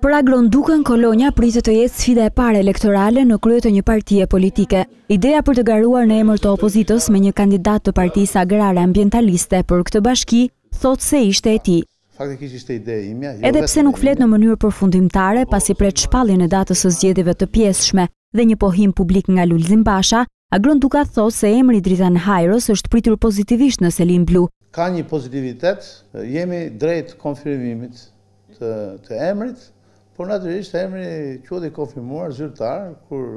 Për Agron Dukën, Kolonja pritet të jetë sfida e parë elektorale në krye të një partie politike. Ideja për të garuar në emër të opozitës me një kandidat të Partisë Agrare Ambientaliste për këtë bashki, thotë se ishte e tij. Edhe pse nuk flet në mënyrë përfundimtare, pasi pret shpalljen e datës së zgjedhjeve të pjesshme dhe një pohim publik nga Lulzim Basha, Agron Duka thotë se emri i Dritan Hajros është pritur pozitivisht në selinë blu. Ka një pozitivitet, jemi drejt konfirmimit të emrit, por natyrisht emri quhet i konfirmuar zyrtar kur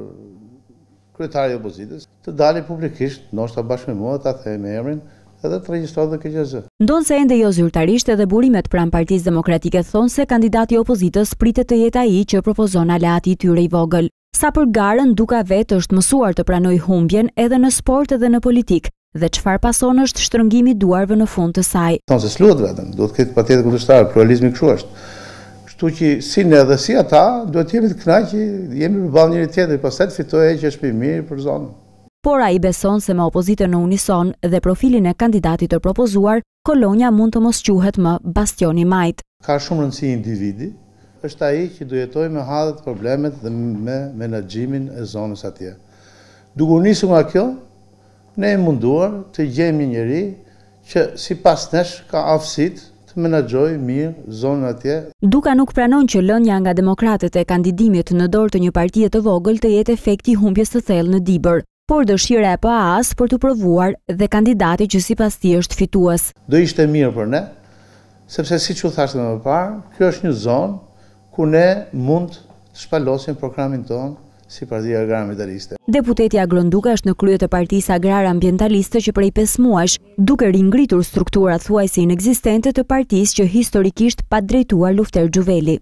kryetari i opozitës të dali publikisht, ndoshta bashkë me mua, ta themi emrin edhe të regjistrohet në KQZ. Ndonëse ende jo zyrtarisht, edhe burimet pranë Partisë Demokratike thonë se kandidati i opozitës pritet të jetë ai që propozon aleati i tyre i vogël. Sa për garën Duka vetë është mësuar të pranojë humbjen edhe në sport edhe në politikë dhe çfarë pason është shtrëngimi i duarve në fund të saj. Thonë se s'luhet vetëm, duhet të ketë patjetër kundërshtarë, pluralizmi kështu është. Kështu që si ne dhe si ata duhet të jemi të kënaqur që jemi përballë njëri-tjetrit, pastaj të fitojë ai që është më i miri për zonën. Por ai beson se me opozitën në unison dhe profilin e kandidatit të propozuar, Kolonja mund të mos quhet më bastion i majtë. Ka shumë rëndësi individi, është ai që do jetojë me hallet, problemet dhe me menaxhimin e zonës atje. Duke u nisur nga kjo, ne jemi munduar të gjejmë një njeri që sipas nesh ka aftësitë të menaxhojë mirë zonën atje. Duka nuk pranon që lënia nga demokratët e kandidimit në dorë të një partie të vogël të jetë efekti i humbjes të thellë në Dibër. por dëshira e PAA-së për t'u provuar dhe kandidati që sipas tij është fitues. Do ishte mirë për ne, sepse siç u thashë dhe më parë, kjo është një zonë ku ne mund të shpalosim programin tonë si Parti Agrare Ambientaliste. Deputeti Agron Duka është në krye të Partisë Agrare Ambientaliste që prej pesë muajsh, duke ringritur strukturat thuajse inekzistente të partisë që historikisht pat drejtuar Lufter Xhuveli.